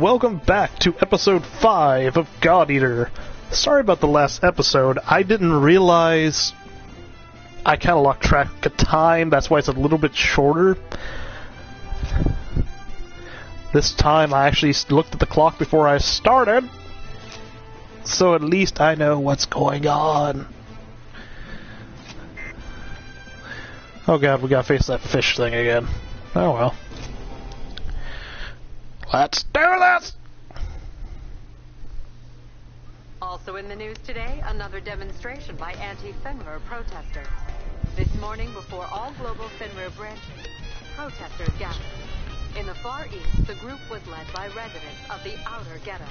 Welcome back to episode 5 of God Eater. Sorry about the last episode. I didn't realize I kind of lost track of time. That's why it's a little bit shorter. This time I actually looked at the clock before I started. So at least I know what's going on. Oh god, we gotta face that fish thing again. Oh well. Let's do this! Also in the news today, another demonstration by anti-Fenrir protesters. This morning, before all global Fenrir branches, protesters gathered. In the Far East, the group was led by residents of the Outer Ghetto.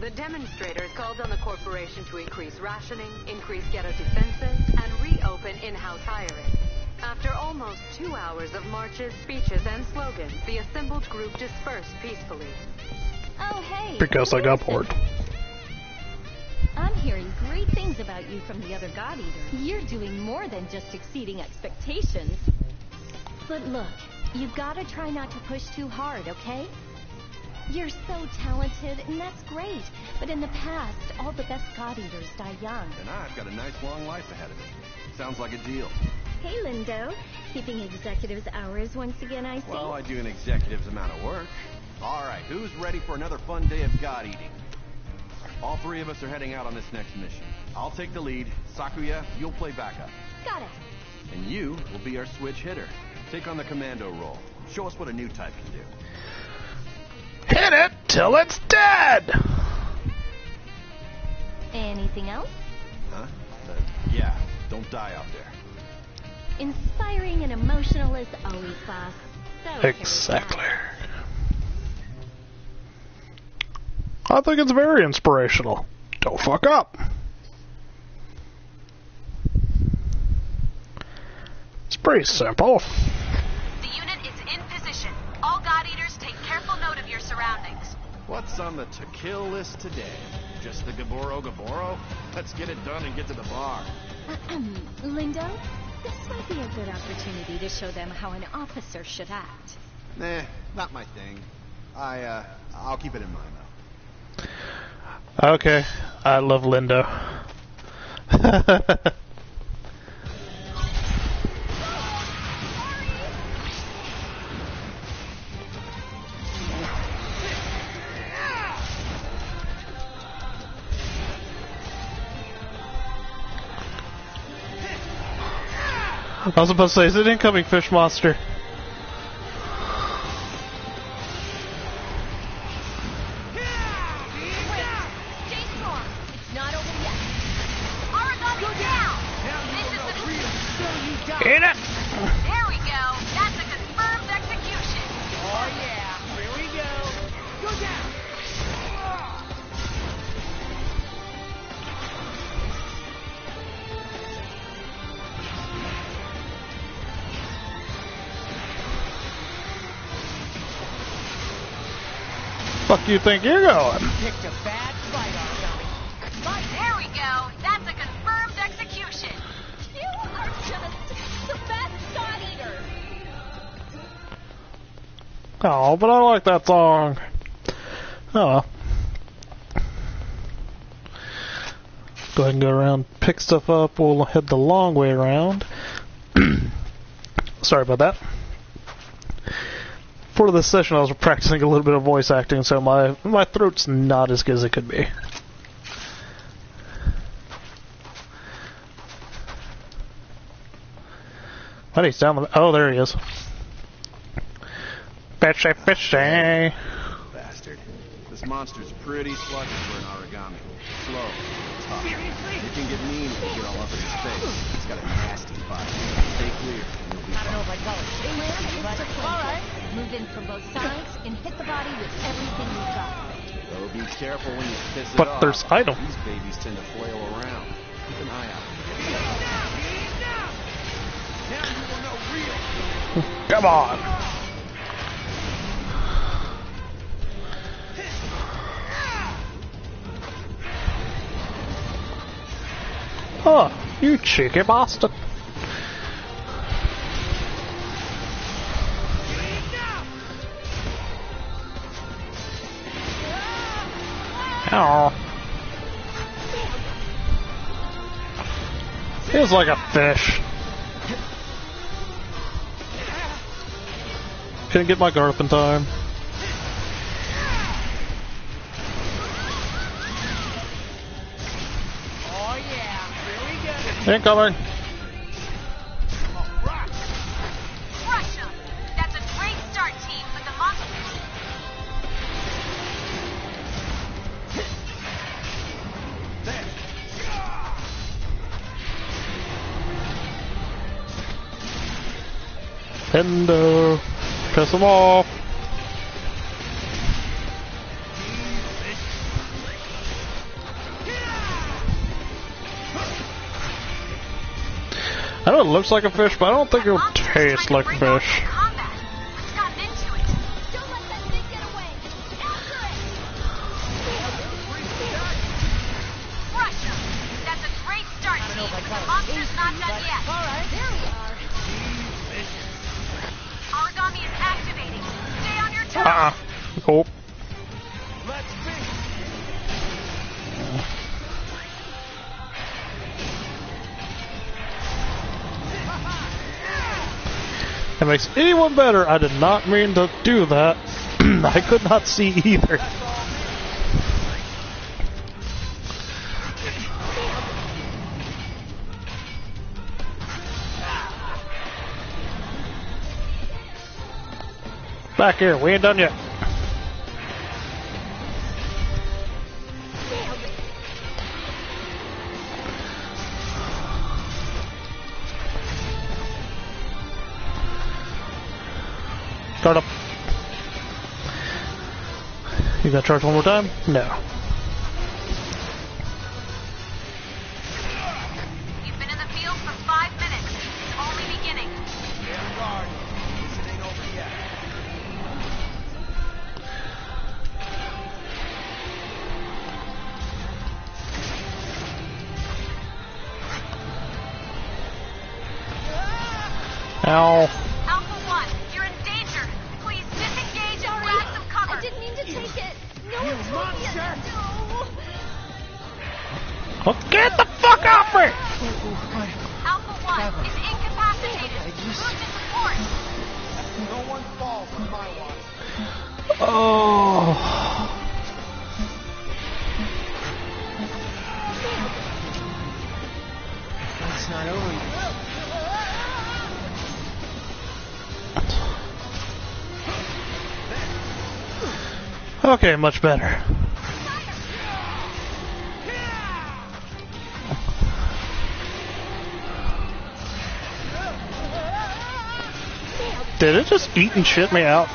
The demonstrators called on the corporation to increase rationing, increase ghetto defenses, and reopen in-house hiring. After almost two hours of marches, speeches, and slogans, the assembled group dispersed peacefully. Oh, hey. Because I got bored. I'm hearing great things about you from the other God Eaters. You're doing more than just exceeding expectations. But look, you've got to try not to push too hard, okay? You're so talented, and that's great. But in the past, all the best God Eaters die young. And I've got a nice long life ahead of me. Sounds like a deal. Hey, Lindow. Keeping executives' hours once again, I see. Well, I do an executive's amount of work. All right, who's ready for another fun day of god eating? All three of us are heading out on this next mission. I'll take the lead. Sakuya, you'll play backup. Got it. And you will be our switch hitter. Take on the commando role. Show us what a new type can do. Hit it till it's dead! Anything else? Huh? Uh, yeah, don't die out there. Inspiring and emotional as always, boss. So Exactly. I think it's very inspirational. Don't fuck up. It's pretty simple. The unit is in position. All God Eaters take careful note of your surroundings. What's on the to kill list today? Just the Gboro Gboro? Let's get it done and get to the bar. Ahem. Lindow, this might be a good opportunity to show them how an officer should act. Nah, not my thing. I, uh, I'll keep it in mind, though. Okay, I love Lindow. I was supposed to say, is it incoming fish monster? J-Storm, it's you think you're going? Picked a bad fight, Aragami. There we go. That's a confirmed execution. You are just the best God Eater. Oh, but I like that song. Oh well. Go ahead and go around, pick stuff up. We'll head the long way around. Sorry about that. For this session, I was practicing a little bit of voice acting, so my my throat's not as good as it could be. But he's down the. Oh, there he is. Fishy, fishy. Bastard. This monster's pretty sluggish for an Aragami. Slow, tough. It can get mean if you get all up in his face. It's got a nasty bite. Stay clear, and you'll be I don't know fine. if I call it Land but is all right. Move in from both sides and hit the body with everything you've got. So be careful when you piss it But off. there's item. These babies tend to flail around. Keep an eye out. Now you will know real. Come on. Oh, you cheeky bastard. Ow. Feels like a fish. Couldn't get my guard up in time. Oh yeah, here we go. Incoming. Piss off. I know it looks like a fish, but I don't think it'll taste like fish. It makes anyone better. I did not mean to do that. I could not see either. Back here, we ain't done yet. Gonna charge one more time? No. Okay, much better. Did it just eat and shit me out?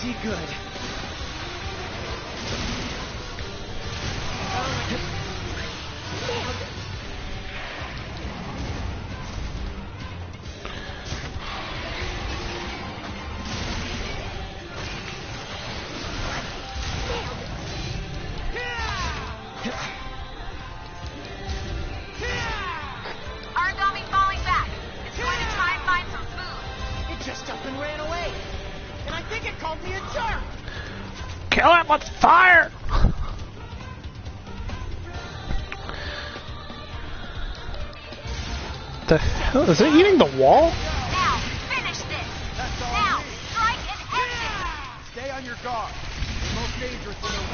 Pretty good. Kill it with fire! The hell? Is it eating the wall? Now, finish this. That's all. Now, strike and exit. Stay on your guard. They're most dangerous when they're.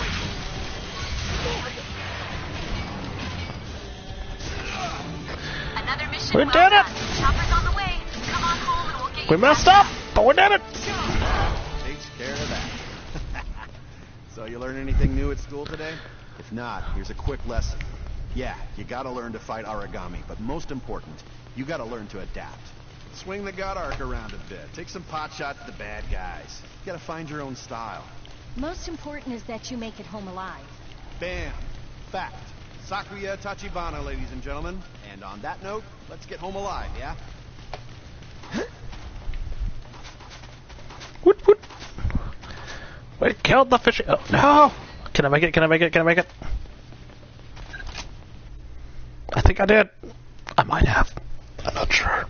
Another mission We well did it. done. Chopper's on the way. Come on home and we'll get We you messed up, but we did it! So you learn anything new at school today? If not, here's a quick lesson. Yeah, you gotta learn to fight Aragami, but most important, you gotta learn to adapt. Swing the God Arc around a bit. Take some pot shots at the bad guys. You gotta find your own style. Most important is that you make it home alive. Bam! Fact. Sakuya Tachibana, ladies and gentlemen. And on that note, let's get home alive, yeah? Woot woot! We killed the fish. Oh, no! Can I make it? Can I make it? Can I make it? I think I did. I might have. I'm not sure.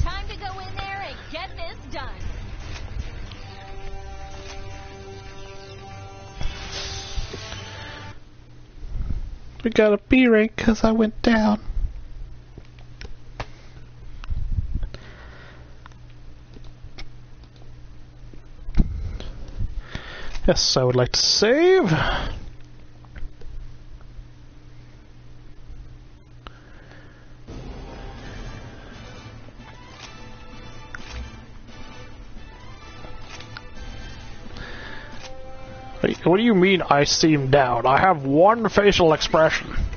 Time to go in there and get this done. We got a B rank because I went down. Yes, I would like to save. What do you mean I seem down? I have one facial expression.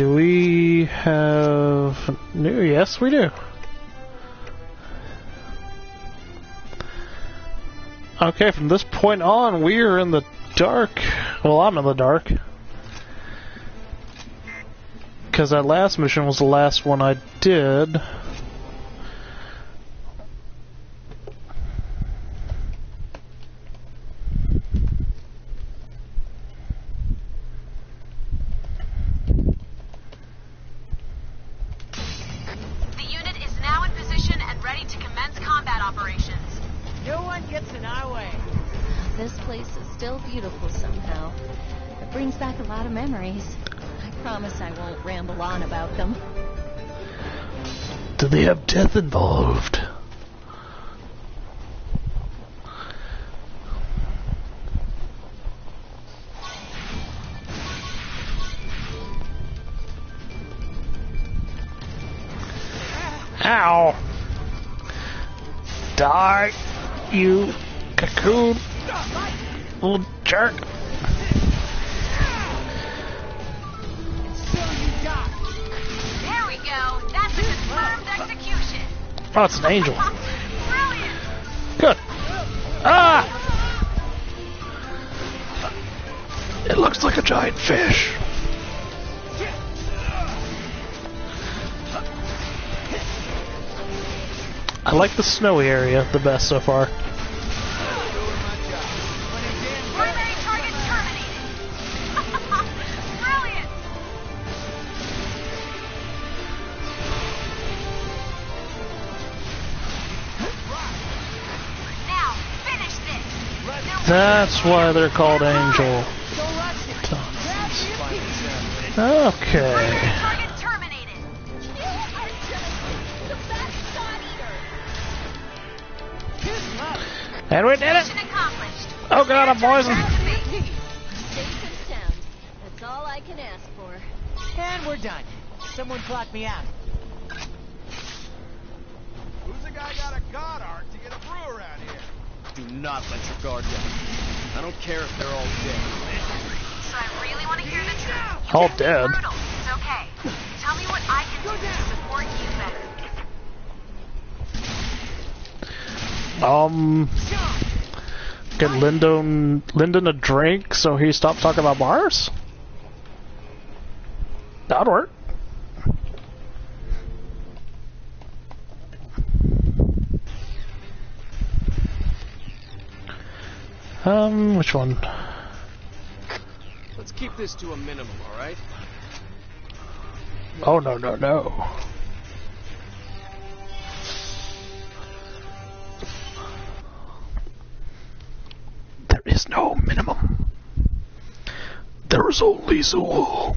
Do we have new? Yes, we do. Okay, from this point on, we are in the dark. Well, I'm in the dark. Because that last mission was the last one I did. Ow! Die, you cocoon, little jerk. So you got. There we go. That's a confirmed execution. Oh, it's an angel. Good. Ah! It looks like a giant fish. I like the snowy area the best so far. Primary target terminated. Brilliant. Now, finish this. That's why they're called angel. Don't rush it. Grab the Primary Okay. And we did it! Oh god, I'm poisoned. That's all I can ask for. And we're done. Someone clock me out. Who's the guy got a God Arc to get a brew around here? Do not let your guard down. I don't care if they're all dead. So I really want to hear the truth. You All dead. Brutal. It's okay. Tell me what I can do to support you better. Um, get Lyndon, Lyndon a drink so he stopped talking about Mars? That'd work. Um, which one? Let's keep this to a minimum, alright? Oh, no, no, no. There is only Zool.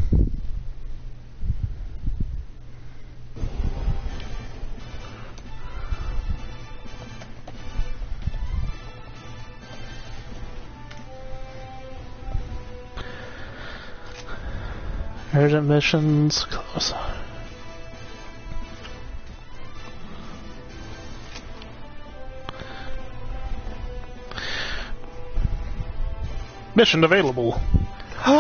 Urgent missions, close. Mission available. you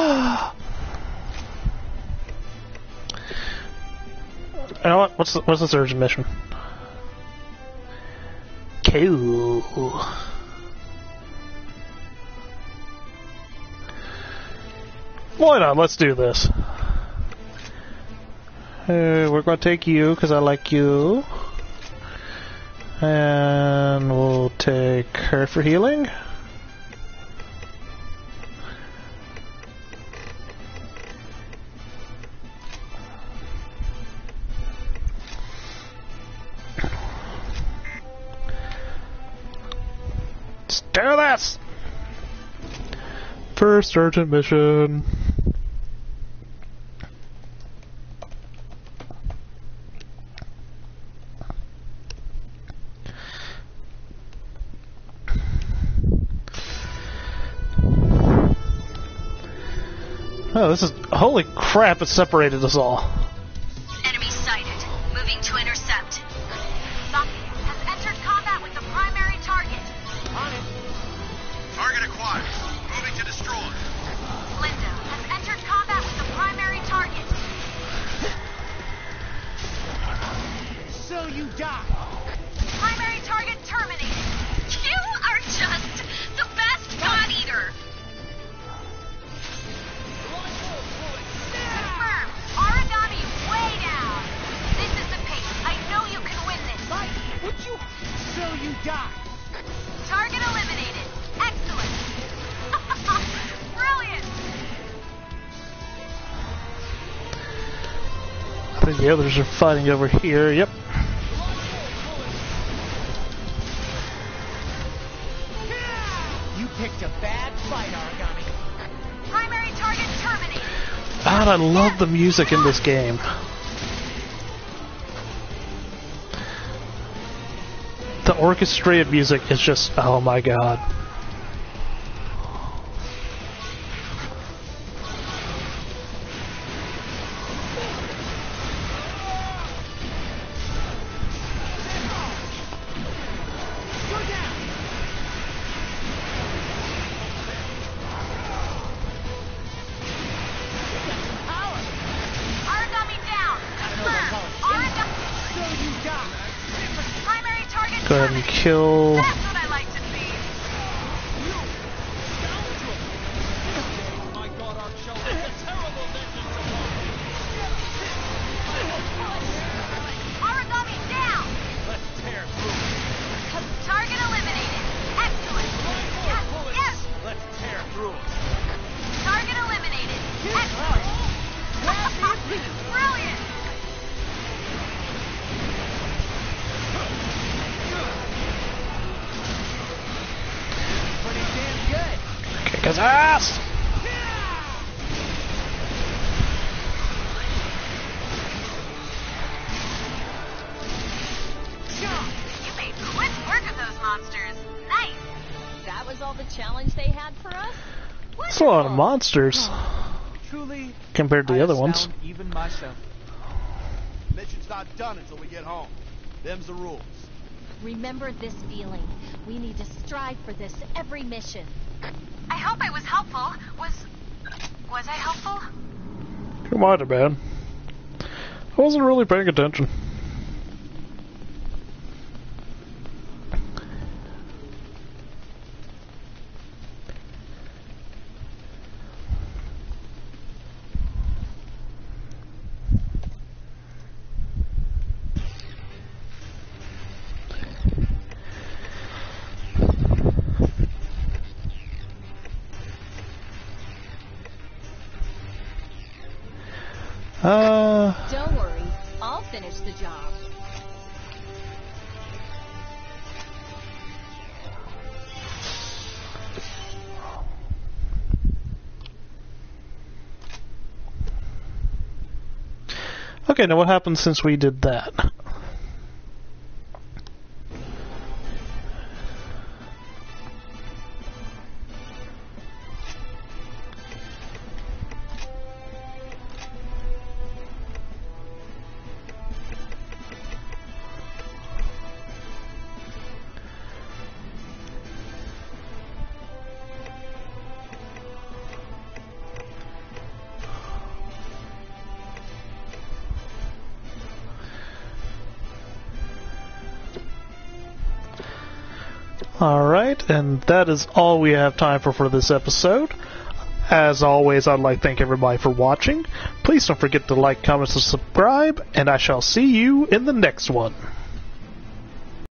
know what? What's the, what's this urgent mission? Cool. Why not? Let's do this. Uh, we're going to take you because I like you. And we'll take her for healing. Let's do this! First urgent mission. Oh, this is holy crap! It separated us all. So you die. Primary target terminated. You are just the best God Eater. Confirmed. Aragami way down. This is the pace. I know you can win this. Mike, would you? So you die. Target eliminated. Excellent. Brilliant. I think the others are fighting over here. Yep. God, I love the music in this game. The orchestrated music is just, oh my god. All the challenge they had for us? That's a lot of monsters Truly. compared to the I other ones. astound Even myself. Mission's not done until we get home. Them's the rules. Remember this feeling. We need to strive for this every mission. I hope I was helpful. Was was I helpful? You might have been. I wasn't really paying attention. Uh, Don't worry, I'll finish the job. okay, now what happens since we did that? Alright, and that is all we have time for for this episode. As always, I'd like to thank everybody for watching. Please don't forget to like, comment, and subscribe, and I shall see you in the next one.